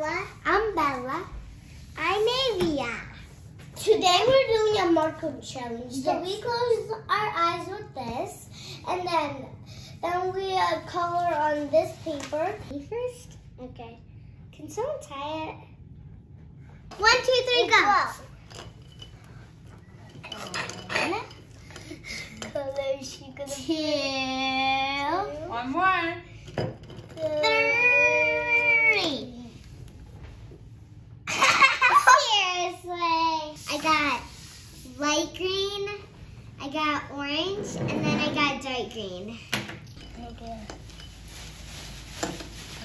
Bella. I'm Bella. I'm Avia. Today we're doing a marker challenge. So we close our eyes with this, and then then we uh, color on this paper. Me first. Okay. Can someone tie it? One, two, three, go. One. Color she gonna two. One more. Three. Seriously. I got light green, I got orange, and then I got dark green. Okay.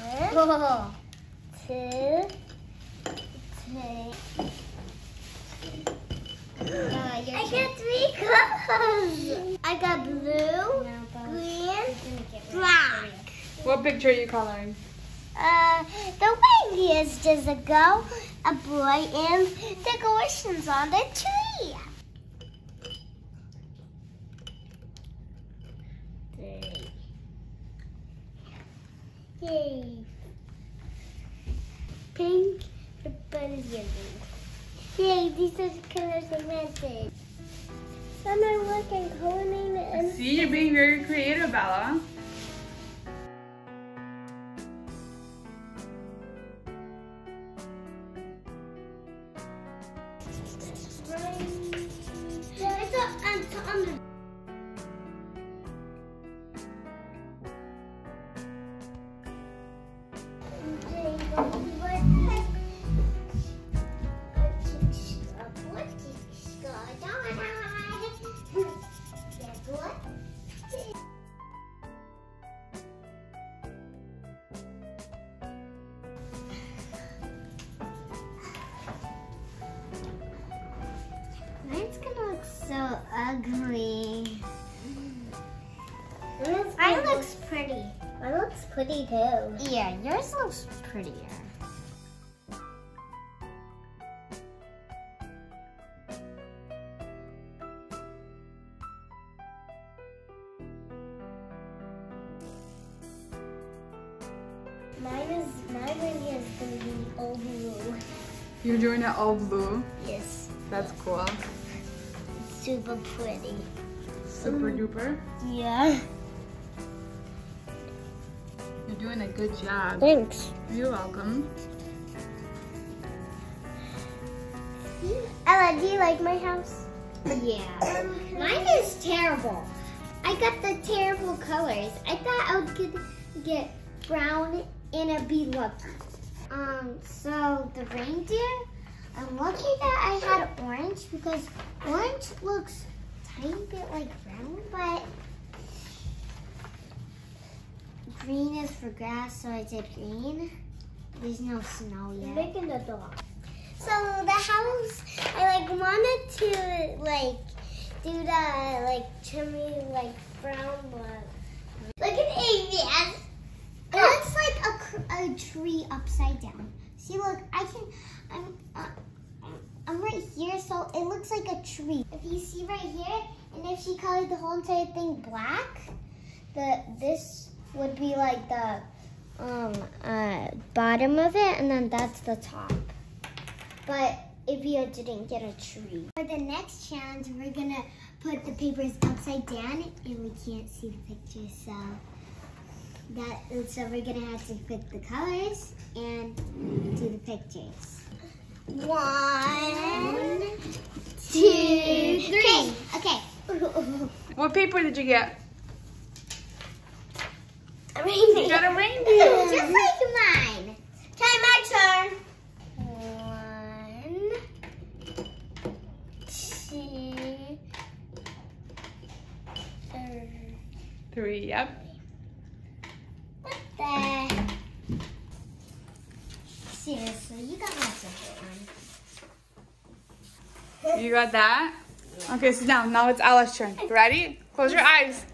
Oh. Two. Two. I got three colors. I got blue, green, black. What picture are you coloring? Uh, the way is just a girl, a boy, and decorations on the tree. Three. Yay. Pink, yellow. Yay, these are the colors I wanted. Summer work and coloring and See, you're being very creative, Bella. I pretty too. Yeah, yours looks prettier. Mine is mine really is gonna be all blue. You're doing it all blue. Yes, That's cool. super pretty. Super duper. Yeah. You're doing a good job. Thanks. You're welcome. Ella, do you like my house? Yeah. Mine is terrible. I got the terrible colors. I thought I would get, get brown and it'd be lucky. Um, so the reindeer, I'm lucky that I had orange because orange looks tiny bit like brown, but green is for grass, so I did green. There's no snow yet. making the dog. So the house, I like wanted to like do the like chimney like brown look. Look at Avian. It looks like a, a tree upside down. See, look, I can. I'm. Uh, I'm right here, so it looks like a tree. If you see right here, and if she colored the whole entire thing black, the this would be like the um uh bottom of it, and then that's the top. But if you didn't get a tree. For the next challenge, we're gonna put the papers upside down and we can't see the pictures, so that so we're gonna have to pick the colors and do the pictures. One, two, three. Okay. What paper did you get? A reindeer. You got a reindeer. Just like mine. Okay, my turn. One, two, three. Three, yep. What the? Seriously, you got lots of one. You got that? Okay, sit down. Now it's Ella's turn. Ready? Close your eyes.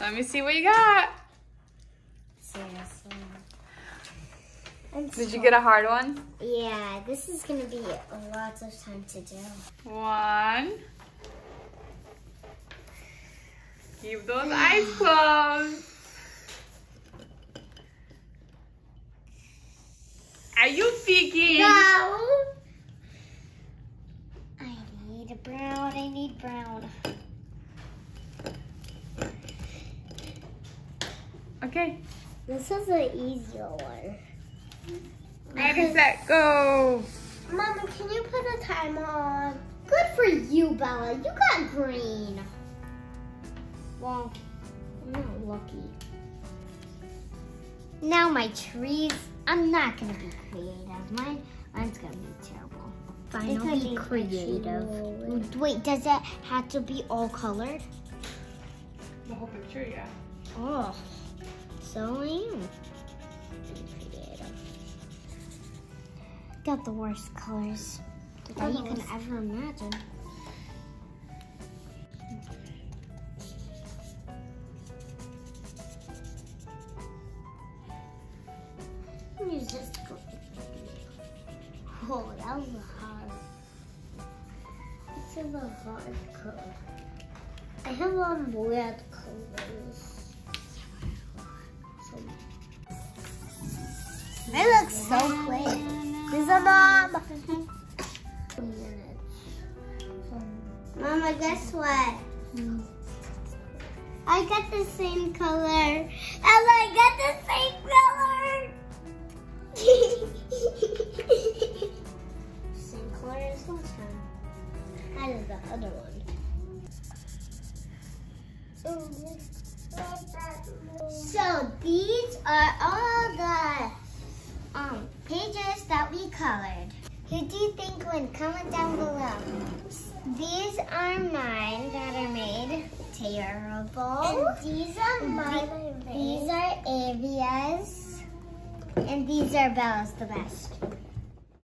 Let me see what you got. Seriously. Did you get a hard one? Yeah, this is gonna be lots of time to do. One. Keep those eyes closed. are you speaking? No. I need a brown. I need brown. Okay. This is an easier one. Ready, set, go. Mama, can you put a timer on? Good for you, Bella. You got green. Well, I'm not lucky. Now my trees. I'm not gonna be creative. Mine, mine's gonna be terrible. Fine, I'll be creative. Wait, does it have to be all colored? The whole picture, yeah. Oh, so I am. Creative. Got the worst colors that you can ever imagine. Use this. Oh, that was hard. This is a hard color. I have on weird colors. It looks so quick. This is a mom. Mama, guess what? I got the same color. And I got the same color. same color as last time. Is the other one. Oh, So these are all the um, pages that we colored. Who do you think won? Comment down below. These are mine that are made terrible. And these are mine. These are Avia's. And these are Bella's the best.